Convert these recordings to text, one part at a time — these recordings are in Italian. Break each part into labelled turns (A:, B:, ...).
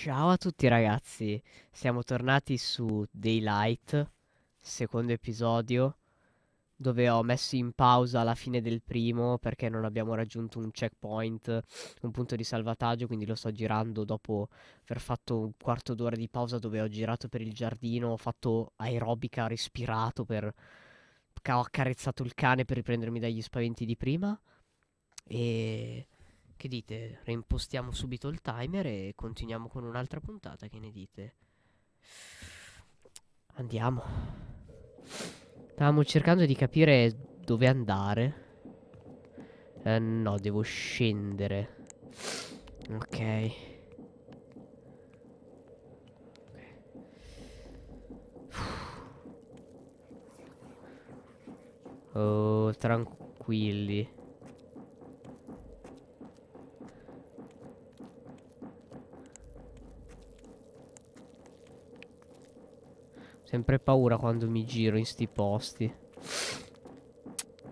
A: Ciao a tutti ragazzi, siamo tornati su Daylight, secondo episodio, dove ho messo in pausa la fine del primo perché non abbiamo raggiunto un checkpoint, un punto di salvataggio, quindi lo sto girando dopo aver fatto un quarto d'ora di pausa dove ho girato per il giardino, ho fatto aerobica, respirato per... ho accarezzato il cane per riprendermi dagli spaventi di prima. E... Che dite? Reimpostiamo subito il timer e continuiamo con un'altra puntata, che ne dite? Andiamo. Stavamo cercando di capire dove andare. Eh, no, devo scendere. Ok. Oh, tranquilli. Sempre paura quando mi giro in sti posti.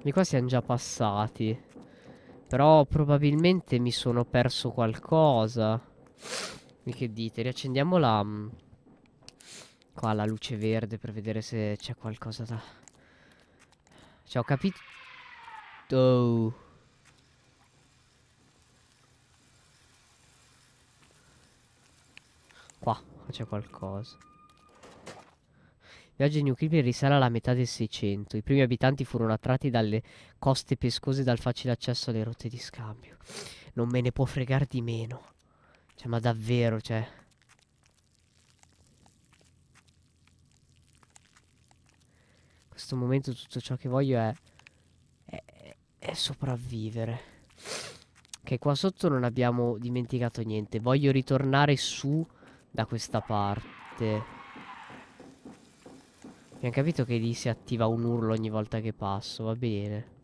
A: Di qua siamo già passati. Però probabilmente mi sono perso qualcosa. E che dite? Riaccendiamo la... Mm, qua la luce verde per vedere se c'è qualcosa da... Cioè ho capito... Oh. Qua, qua c'è qualcosa. Viaggio di New Clipper risale alla metà del 600. I primi abitanti furono attratti dalle coste pescose e dal facile accesso alle rotte di scambio. Non me ne può fregare di meno. Cioè, ma davvero, cioè... In questo momento tutto ciò che voglio è... È, è sopravvivere. Che qua sotto non abbiamo dimenticato niente. Voglio ritornare su da questa parte. Abbiamo capito che lì si attiva un urlo ogni volta che passo, va bene.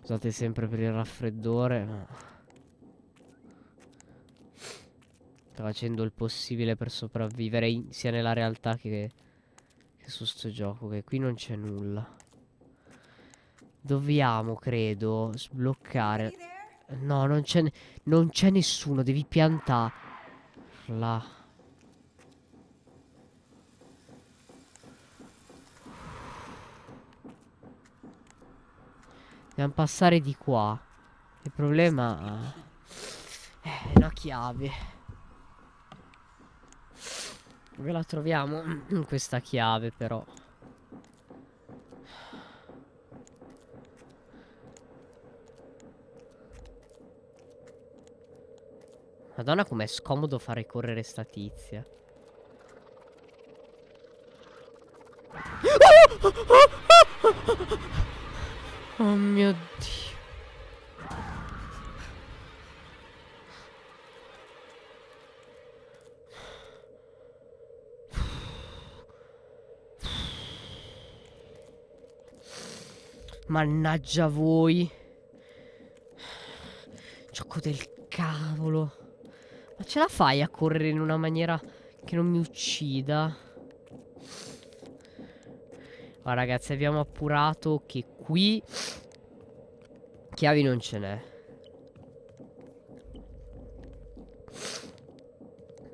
A: Scusate sempre per il raffreddore, ma... Sto facendo il possibile per sopravvivere in, sia nella realtà che, che su sto gioco, che qui non c'è nulla. Dobbiamo, credo, sbloccare... No, non c'è non c'è nessuno, devi piantare... Dobbiamo passare di qua. Il problema è una chiave. Dove la troviamo? Questa chiave però. Madonna com'è scomodo fare correre sta tizia. Oh mio Dio. Mannaggia voi. Gioco del cavolo. Ma ce la fai a correre in una maniera che non mi uccida? Ma ragazzi abbiamo appurato che qui chiavi non ce n'è.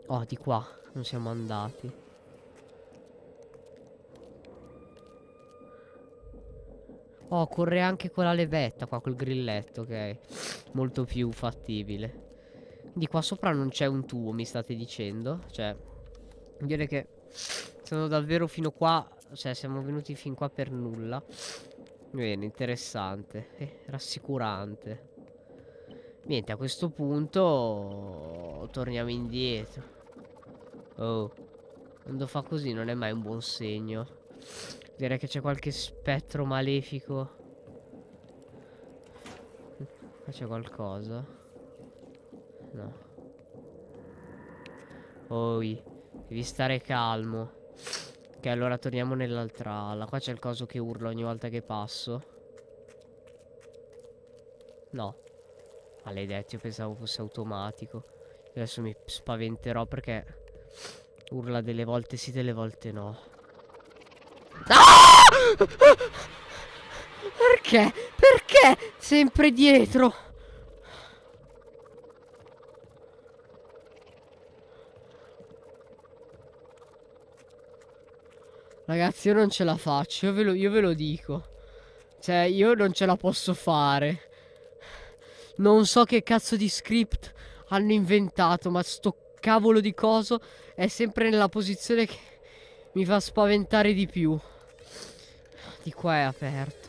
A: Oh, di qua non siamo andati. Oh, corre anche con la levetta qua, col grilletto, ok. Molto più fattibile. Di qua sopra non c'è un tubo, mi state dicendo? Cioè, dire che sono davvero fino qua cioè, siamo venuti fin qua per nulla. Bene, interessante. Eh, rassicurante. Niente, a questo punto... Torniamo indietro. Oh. Quando fa così non è mai un buon segno. Direi che c'è qualche spettro malefico. Qua c'è qualcosa. No. Oi. Devi stare calmo. Ok, allora torniamo nell'altra ala. Qua c'è il coso che urla ogni volta che passo. No. Maledetti, io pensavo fosse automatico. Adesso mi spaventerò perché urla delle volte sì, delle volte no. Ah! Perché? Perché? Sempre dietro. Ragazzi, io non ce la faccio, io ve lo, io ve lo dico. Cioè, io non ce la posso fare. Non so che cazzo di script hanno inventato, ma sto cavolo di coso è sempre nella posizione che mi fa spaventare di più. Di qua è aperto.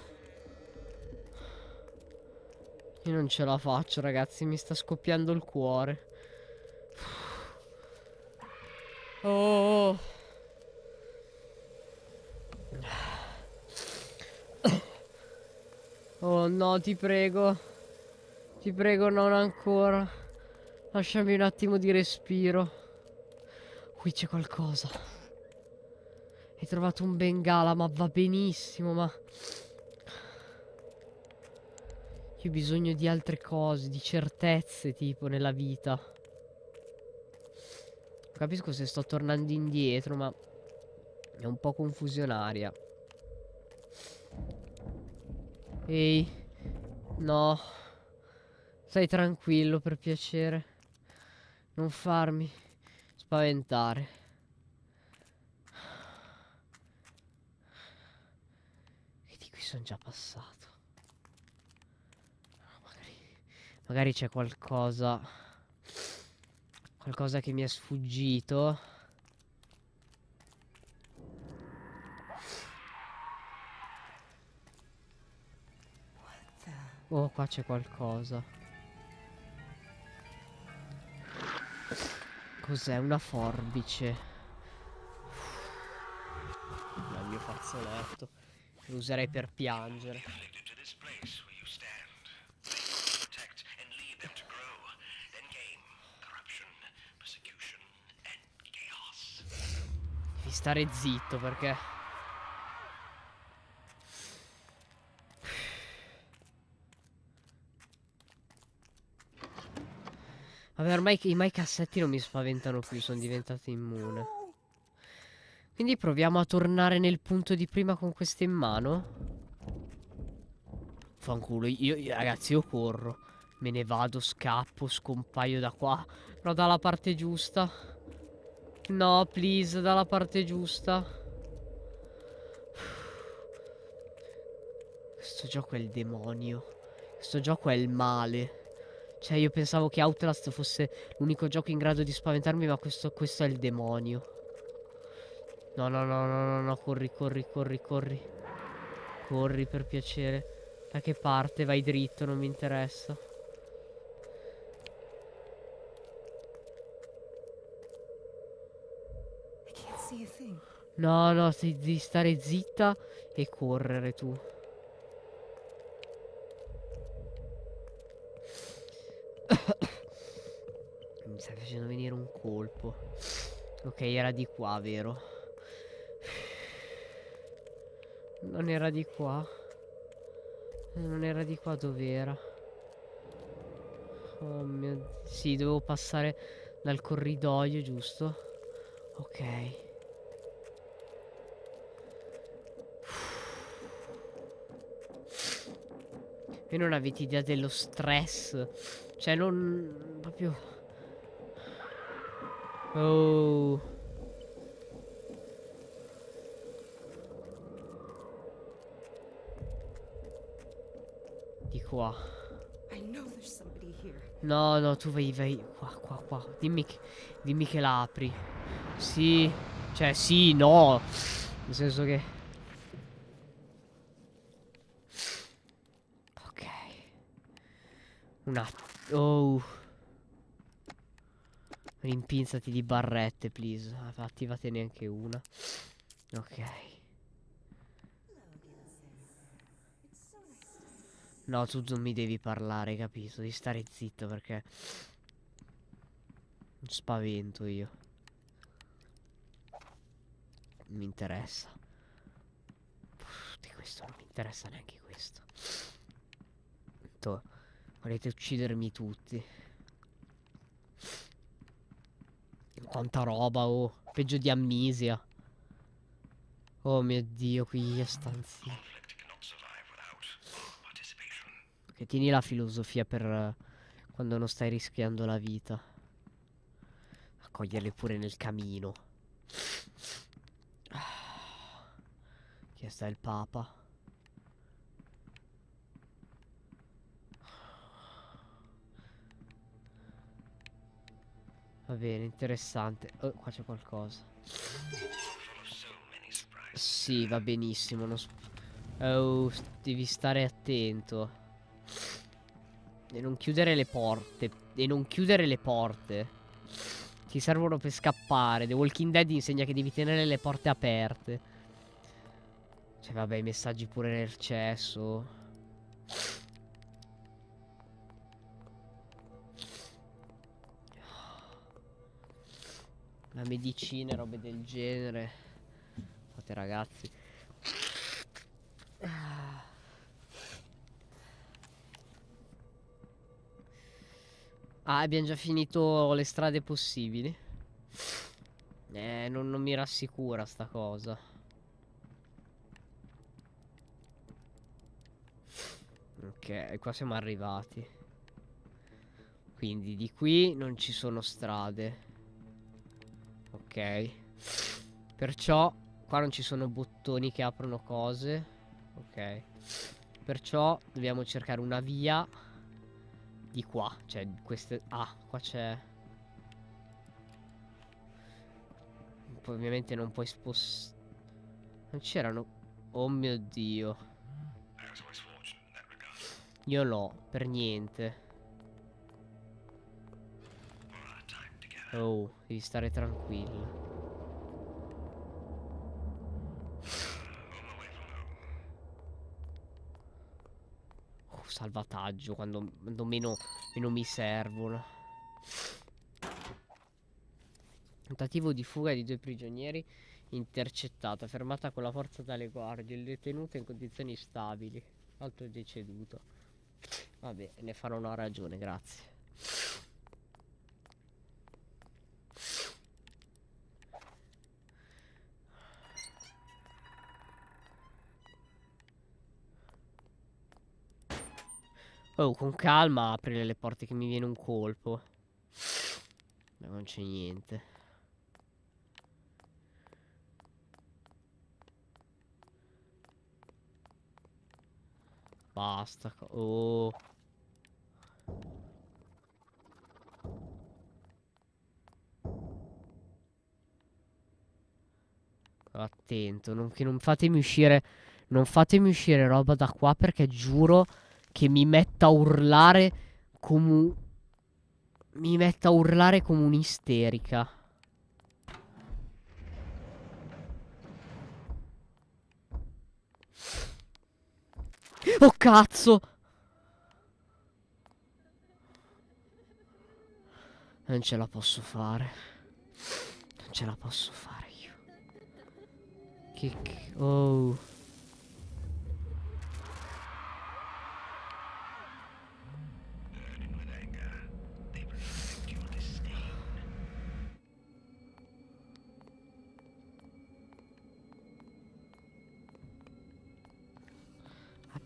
A: Io non ce la faccio, ragazzi, mi sta scoppiando il cuore. Oh. Oh no, ti prego. Ti prego, non ancora. Lasciami un attimo di respiro. Qui c'è qualcosa. Hai trovato un bengala, ma va benissimo, ma... Io ho bisogno di altre cose, di certezze, tipo, nella vita. Capisco se sto tornando indietro, ma... È un po' confusionaria. Ehi. No. Stai tranquillo, per piacere. Non farmi spaventare. E di qui sono già passato. Magari, magari c'è qualcosa... Qualcosa che mi è sfuggito. Oh, qua c'è qualcosa. Cos'è? Una forbice. Il mio fazzoletto. Lo userei per piangere. Devi stare zitto perché... Vabbè, ormai i miei cassetti non mi spaventano più, sono diventato immune. Quindi proviamo a tornare nel punto di prima con queste in mano. Fanculo, io, io, ragazzi, io corro. Me ne vado, scappo, scompaio da qua. Però dalla parte giusta. No, please, dalla parte giusta. Questo gioco è il demonio. Questo gioco è il male. Cioè io pensavo che Outlast fosse l'unico gioco in grado di spaventarmi ma questo, questo è il demonio. No no no no no no corri corri corri corri. Corri per piacere. Da che parte? Vai dritto non mi interessa. No no devi stare zitta e correre tu Ok, era di qua, vero? Non era di qua. Non era di qua dov'era. Oh mio Dio. Sì, dovevo passare dal corridoio, giusto? Ok. E non avete idea dello stress cioè non... proprio... Oh... Di qua. No, no, tu vai, vai qua, qua, qua. Dimmi che, dimmi che la apri. Sì. Cioè, sì, no. Nel senso che... Ok. Un attimo. Oh. Rimpinzati di barrette, please. Attivatene anche una. Ok. No, tu non mi devi parlare, capito? Di stare zitto perché... Spavento io. Non mi interessa. Di questo non mi interessa neanche questo. To Volete uccidermi tutti. Quanta roba, oh. Peggio di amnesia. Oh mio dio, qui è stanzi. Ok, tieni la filosofia per uh, quando non stai rischiando la vita. Accoglierle pure nel camino. Chi sta il Papa? Va bene, interessante. Oh, qua c'è qualcosa. Sì, va benissimo. Non oh, devi stare attento. E non chiudere le porte. E non chiudere le porte. Ti servono per scappare. The Walking Dead insegna che devi tenere le porte aperte. Cioè, vabbè, i messaggi pure nel cesso. La medicina e robe del genere. Fate ragazzi. Ah, abbiamo già finito le strade possibili. Eh, non, non mi rassicura sta cosa. Ok, qua siamo arrivati. Quindi di qui non ci sono strade. Ok. Perciò qua non ci sono bottoni che aprono cose. Ok. Perciò dobbiamo cercare una via di qua. Cioè, queste... Ah, qua c'è... Poi ovviamente non puoi spostare... Non c'erano... Oh mio Dio. Io no, per niente. Oh, devi stare tranquillo. Oh, salvataggio quando, quando meno, meno mi servono. Tentativo di fuga di due prigionieri intercettata, fermata con la forza dalle guardie, il detenuto in condizioni stabili. L'altro è deceduto. Vabbè, ne farò una ragione, grazie. Oh, con calma aprire le porte che mi viene un colpo. Ma non c'è niente. Basta. Oh. Attento, non, che non fatemi uscire... Non fatemi uscire roba da qua perché giuro che mi metta a urlare come mi metta a urlare come un'isterica. Oh cazzo! Non ce la posso fare. Non ce la posso fare io. Che... Oh...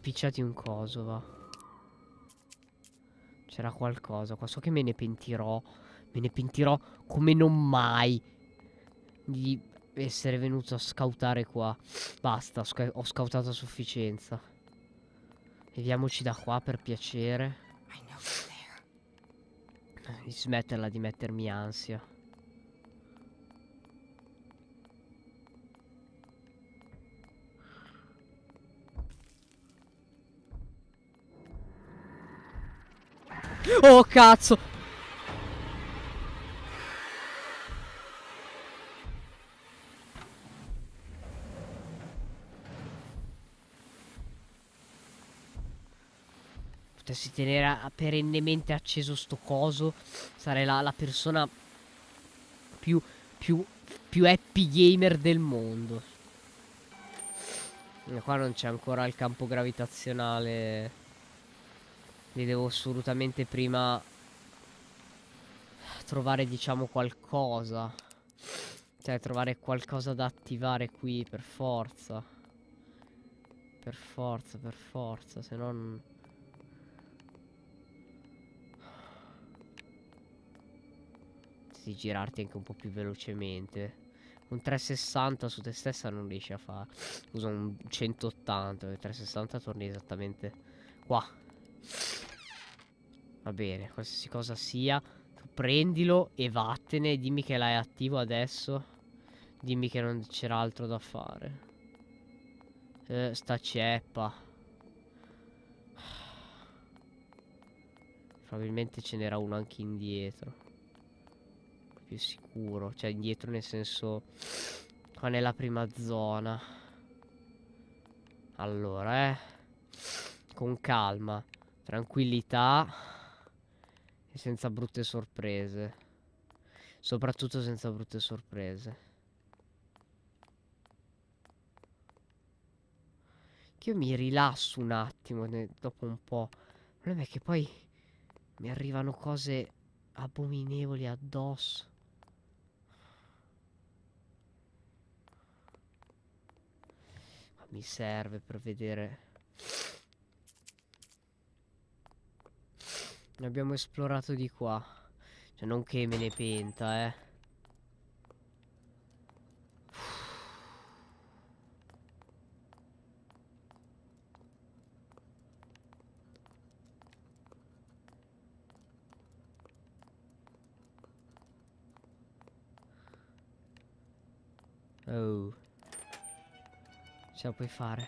A: Appicciati un coso, va. C'era qualcosa qua. So che me ne pentirò. Me ne pentirò come non mai. Di essere venuto a scoutare qua. Basta, ho scoutato a sufficienza. Vediamoci da qua per piacere. Smetterla di mettermi ansia. Oh cazzo. Potessi tenere perennemente acceso sto coso Sarei la, la persona più, più, più happy gamer del mondo. E Qua non c'è ancora il campo gravitazionale li devo assolutamente prima trovare diciamo qualcosa. Cioè trovare qualcosa da attivare qui per forza. Per forza, per forza, se non... Devi girarti anche un po' più velocemente. Un 360 su te stessa non riesci a fare. Usa un 180. Il 360 torni esattamente qua. Va bene, qualsiasi cosa sia. Prendilo e vattene. Dimmi che l'hai attivo adesso. Dimmi che non c'era altro da fare. Eh, sta ceppa. Probabilmente ce n'era uno anche indietro più sicuro. Cioè indietro nel senso... Qua nella prima zona. Allora, eh. Con calma. Tranquillità. E senza brutte sorprese. Soprattutto senza brutte sorprese. Che io mi rilasso un attimo dopo un po'. Il problema è che poi mi arrivano cose abominevoli addosso. mi serve per vedere ne abbiamo esplorato di qua cioè non che me ne penta eh Oh Ce la puoi fare.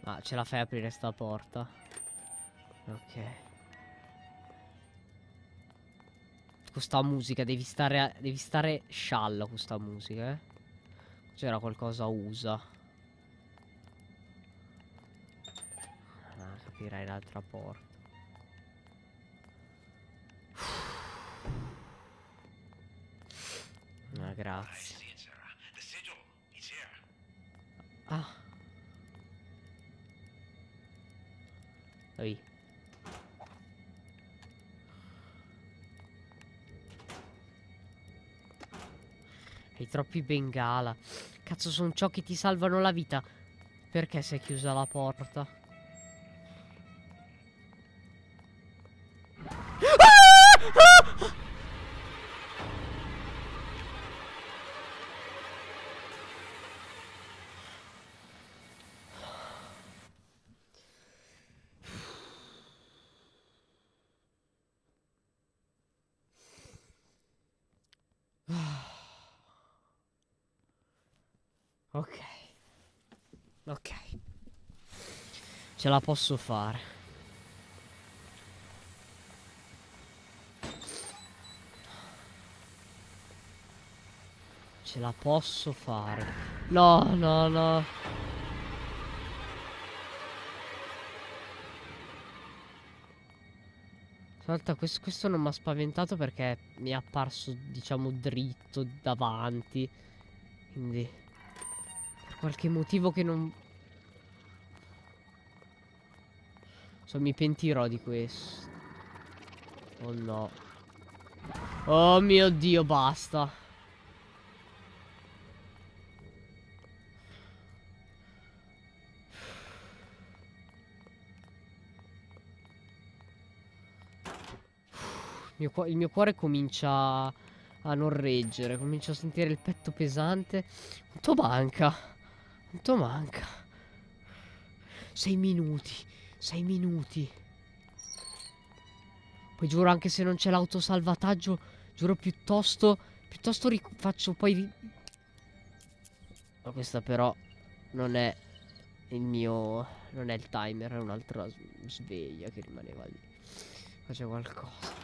A: Ma ce la fai aprire sta porta? Ok. Questa musica, devi stare, devi stare sciallo con sta musica, eh. C'era qualcosa usa. Ah, capirai l'altra porta. Ah, grazie. Ah. Ehi. Hai troppi bengala. Cazzo, sono ciò che ti salvano la vita. Perché è chiusa la porta? Ok. Ok. Ce la posso fare. Ce la posso fare. No, no, no. Salta, questo, questo non mi ha spaventato perché mi è apparso, diciamo, dritto davanti. Quindi qualche motivo che non... So, mi pentirò di questo. Oh no. Oh mio Dio, basta. Il mio, cuore comincia a non reggere, comincio a sentire il petto pesante. Quanto manca? Quanto manca? Sei minuti. Sei minuti. Poi giuro anche se non c'è l'autosalvataggio, giuro piuttosto... Piuttosto faccio poi... Ma questa però non è il mio... Non è il timer, è un'altra sveglia che rimaneva lì. Faccio qualcosa.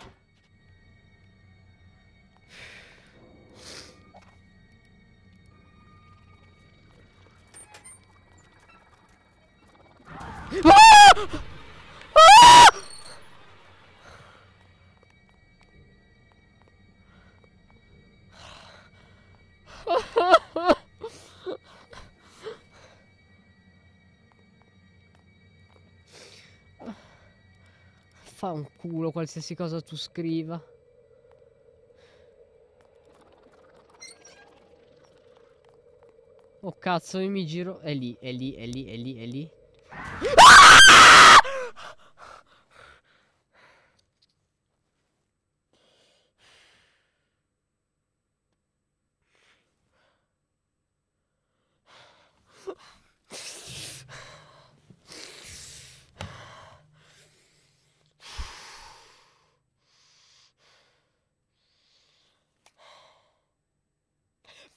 A: Culo qualsiasi cosa tu scriva. Oh cazzo, io mi giro. È lì, è lì, è lì, è lì, è lì.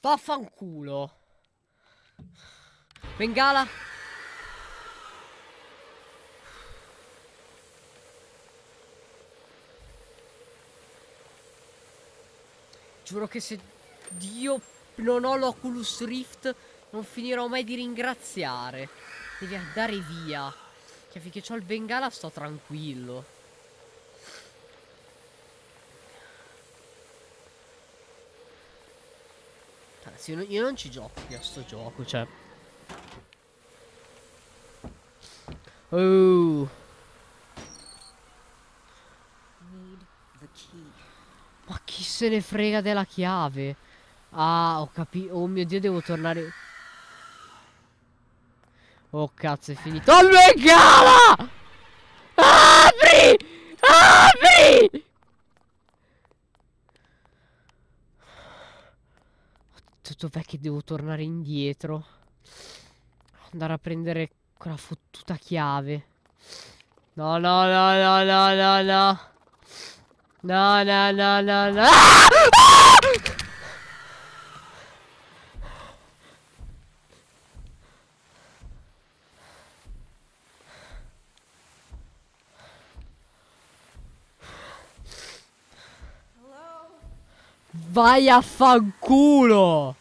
A: Vaffanculo. Bengala. Giuro che se Dio non ho l'Oculus Rift non finirò mai di ringraziare. Devi andare via. Che finché ho il bengala sto tranquillo. Ragazzi, io, non ci gioco più a sto gioco, cioè. Oh. Ma chi se ne frega della chiave? Ah, ho capito. Oh mio dio, devo tornare. Oh cazzo, è finito. Oh bengala! Apri! Apri! Dov'è che devo tornare indietro? Andare a prendere quella fottuta chiave. No, no, no, no, no, no, no. No, no, no, no, no. Ah! Ah! Vai a fanculo!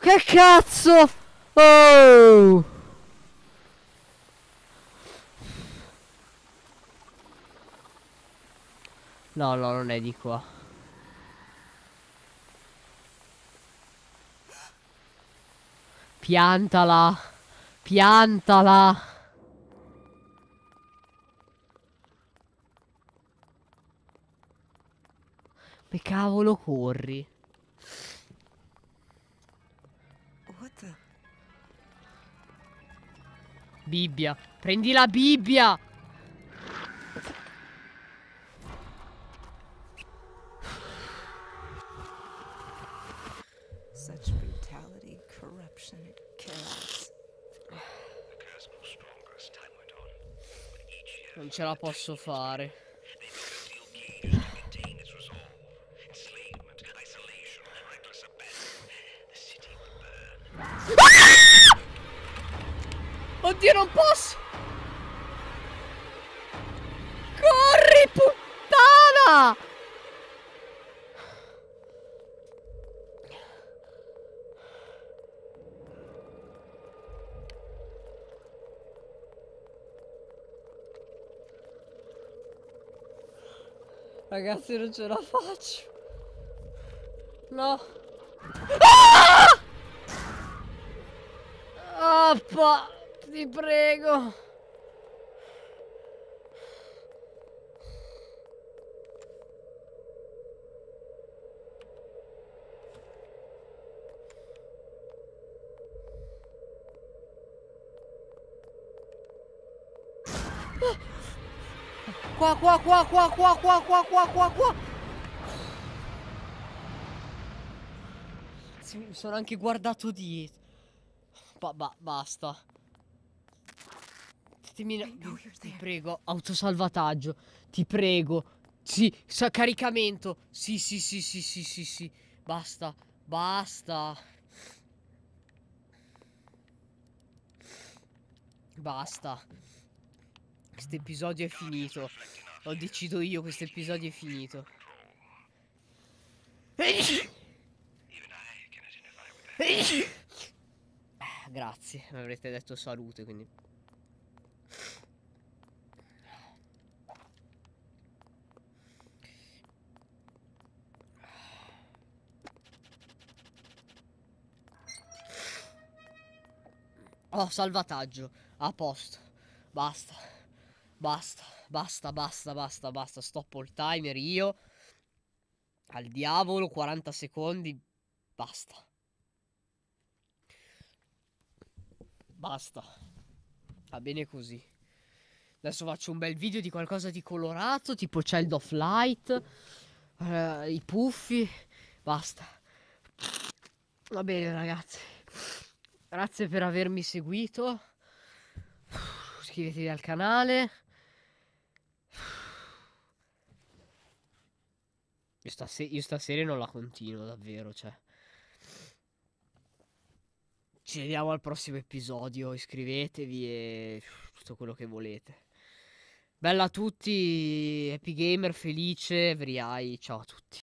A: Che cazzo? Oh! No, no, non è di qua. Piantala. Piantala. Che cavolo corri? Bibbia. Prendi la Bibbia! Such brutality, corruption, chaos. Non ce la posso fare. Oddio, non posso! Corri, puttana! Ragazzi, non ce la faccio. No. Ah! Appa! Ti prego. Qua, qua, qua, qua, qua, qua, qua, qua, qua, qua. mi sono anche guardato dietro. Ba, ba basta. Fatemi... Ti prego, autosalvataggio. Ti prego. Sì, caricamento. Sì, sì, sì, sì, sì, sì, sì. Basta, basta. Basta. Questo episodio è finito. Lo decido io, questo episodio è finito. Grazie, mi avrete detto salute, quindi... Oh, salvataggio. A posto. Basta. Basta. Basta, basta, basta, basta. Stoppo il timer io. Al diavolo, 40 secondi. Basta. Basta. Va bene così. Adesso faccio un bel video di qualcosa di colorato, tipo Child of Light. Uh, I puffi. Basta. Va bene ragazzi. Grazie per avermi seguito. Iscrivetevi al canale. Io, stase- io stasera non la continuo davvero, cioè. Ci vediamo al prossimo episodio, iscrivetevi e tutto quello che volete. Bella a tutti, Happy Gamer, felice, Vriai, ciao a tutti.